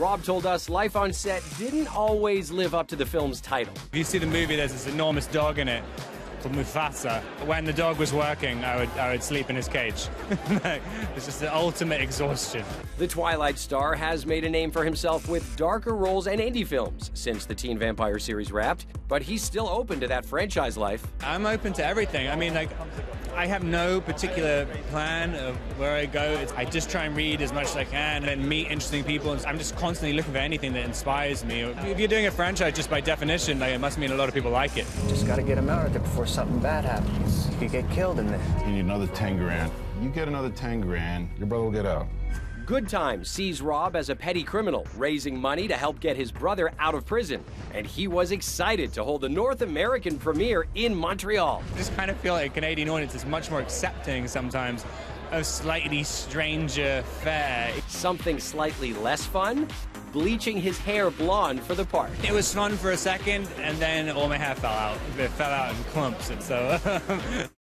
Rob told us life on set didn't always live up to the film's title. If you see the movie, there's this enormous dog in it called Mufasa. When the dog was working, I would, I would sleep in his cage. it's just the ultimate exhaustion. The Twilight star has made a name for himself with darker roles and indie films since the Teen Vampire series wrapped, but he's still open to that franchise life. I'm open to everything. I mean, like, I have no particular plan of where I go. It's, I just try and read as much as I can and meet interesting people. I'm just constantly looking for anything that inspires me. If you're doing a franchise, just by definition, like, it must mean a lot of people like it. Just gotta get him out of there before something bad happens. You could get killed in there. You need another 10 grand. You get another 10 grand, your brother will get out. Good Times sees Rob as a petty criminal, raising money to help get his brother out of prison. And he was excited to hold the North American premiere in Montreal. I just kind of feel like a Canadian audience is much more accepting sometimes of slightly stranger fare. Something slightly less fun? Bleaching his hair blonde for the part. It was fun for a second, and then all my hair fell out. It fell out in clumps, and so